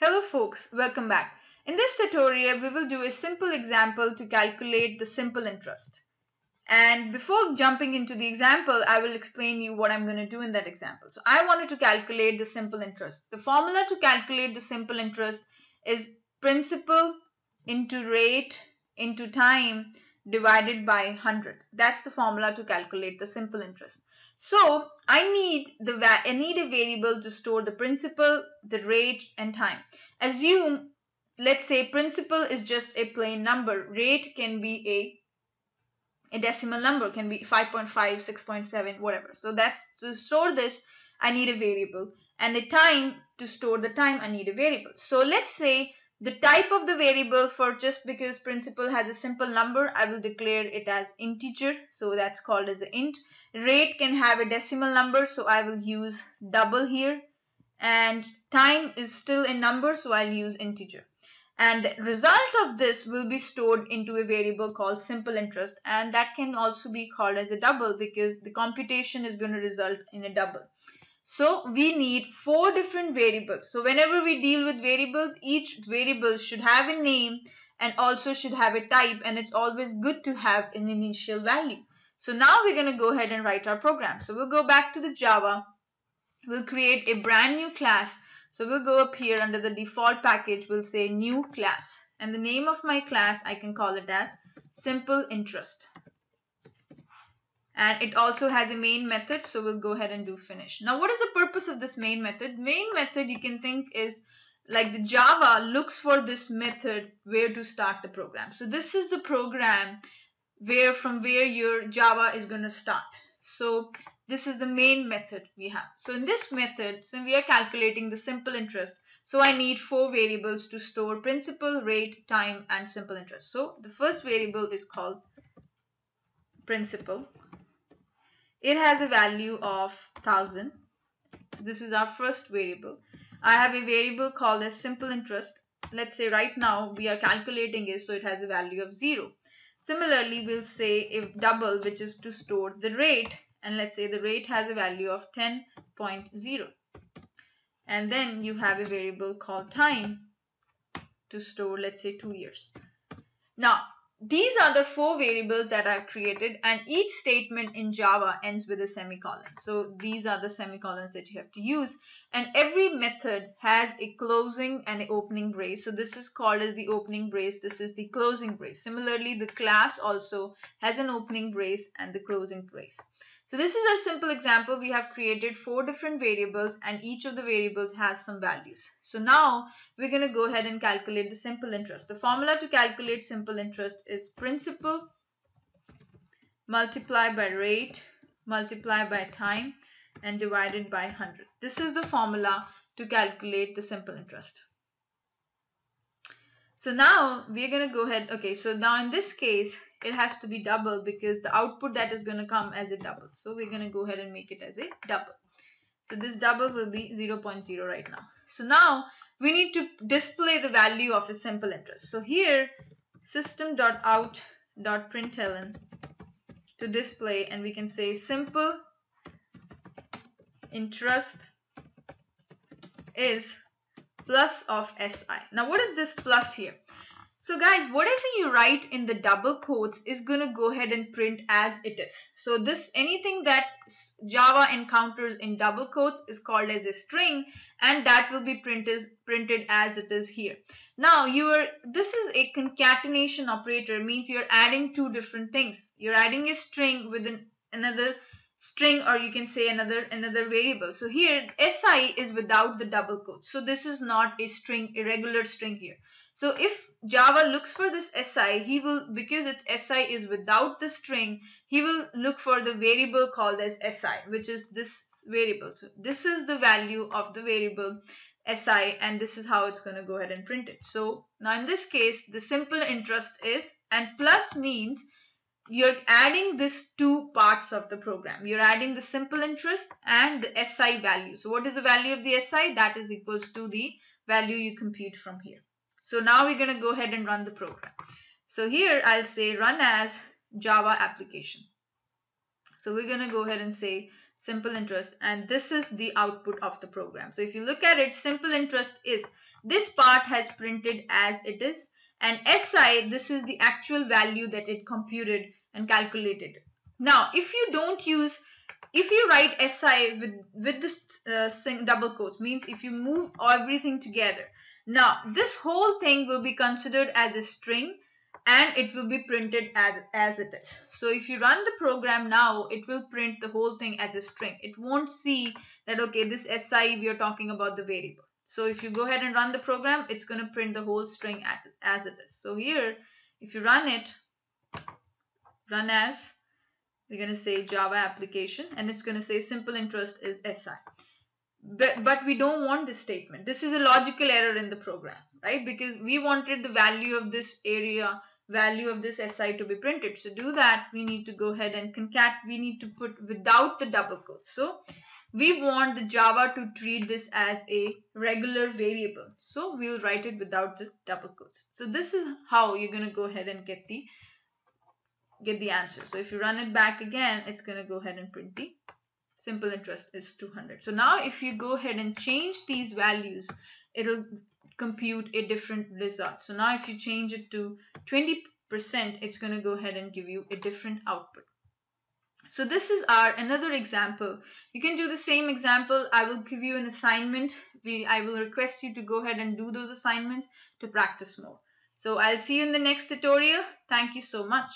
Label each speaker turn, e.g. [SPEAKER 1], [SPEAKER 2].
[SPEAKER 1] Hello folks, welcome back. In this tutorial, we will do a simple example to calculate the simple interest. And before jumping into the example, I will explain you what I'm going to do in that example. So I wanted to calculate the simple interest. The formula to calculate the simple interest is principal into rate into time divided by 100. That's the formula to calculate the simple interest. So I need the I need a variable to store the principal, the rate and time. Assume let's say principal is just a plain number. Rate can be a a decimal number can be 5.5, 6.7, whatever. So that's to store this I need a variable and the time to store the time I need a variable. So let's say the type of the variable for just because principal has a simple number I will declare it as integer so that's called as an int Rate can have a decimal number, so I will use double here. And time is still a number, so I'll use integer. And the result of this will be stored into a variable called simple interest. And that can also be called as a double because the computation is going to result in a double. So we need four different variables. So whenever we deal with variables, each variable should have a name and also should have a type and it's always good to have an initial value. So now we're going to go ahead and write our program. So we'll go back to the Java. We'll create a brand new class. So we'll go up here under the default package. We'll say new class. And the name of my class, I can call it as simple interest. And it also has a main method. So we'll go ahead and do finish. Now what is the purpose of this main method? Main method you can think is like the Java looks for this method where to start the program. So this is the program where from where your Java is going to start. So this is the main method we have. So in this method, so we are calculating the simple interest. So I need four variables to store principal, rate, time and simple interest. So the first variable is called principal. It has a value of 1000. So this is our first variable. I have a variable called as simple interest. Let's say right now we are calculating it so it has a value of 0. Similarly, we'll say if double, which is to store the rate, and let's say the rate has a value of 10.0. And then you have a variable called time to store, let's say, two years. Now, these are the four variables that I've created and each statement in Java ends with a semicolon. So these are the semicolons that you have to use and every method has a closing and an opening brace. So this is called as the opening brace. This is the closing brace. Similarly, the class also has an opening brace and the closing brace. So this is a simple example. We have created four different variables and each of the variables has some values. So now we're going to go ahead and calculate the simple interest. The formula to calculate simple interest is principal multiplied by rate multiplied by time and divided by 100. This is the formula to calculate the simple interest. So now we're going to go ahead. Okay, so now in this case, it has to be double because the output that is going to come as a double. So we're going to go ahead and make it as a double. So this double will be 0, 0.0 right now. So now we need to display the value of a simple interest. So here system.out.println to display and we can say simple interest is plus of SI. Now what is this plus here? So guys, whatever you write in the double quotes is going to go ahead and print as it is. So this anything that Java encounters in double quotes is called as a string and that will be printed, printed as it is here. Now you are this is a concatenation operator means you're adding two different things. You're adding a string with an, another string or you can say another another variable. So here si is without the double quote so this is not a string a regular string here. So if java looks for this si he will because its si is without the string he will look for the variable called as si which is this variable. So this is the value of the variable si and this is how it's going to go ahead and print it. So now in this case the simple interest is and plus means you're adding these two parts of the program. You're adding the simple interest and the SI value. So what is the value of the SI? That is equals to the value you compute from here. So now we're going to go ahead and run the program. So here I'll say run as Java application. So we're going to go ahead and say simple interest and this is the output of the program. So if you look at it, simple interest is this part has printed as it is and SI this is the actual value that it computed and calculated. Now if you don't use if you write SI with with this uh, double quotes means if you move everything together now this whole thing will be considered as a string and it will be printed as, as it is. So if you run the program now, it will print the whole thing as a string. It won't see that, okay, this SI, we are talking about the variable. So if you go ahead and run the program, it's going to print the whole string as it is. So here, if you run it, run as, we're going to say Java application and it's going to say simple interest is SI. But, but we don't want this statement. This is a logical error in the program, right? Because we wanted the value of this area value of this SI to be printed. So do that, we need to go ahead and concat, we need to put without the double quotes. So we want the Java to treat this as a regular variable. So we'll write it without the double quotes. So this is how you're going to go ahead and get the get the answer. So if you run it back again, it's going to go ahead and print the simple interest is 200. So now if you go ahead and change these values, it'll compute a different result. So now if you change it to 20%, it's going to go ahead and give you a different output. So this is our another example. You can do the same example. I will give you an assignment. We, I will request you to go ahead and do those assignments to practice more. So I'll see you in the next tutorial. Thank you so much.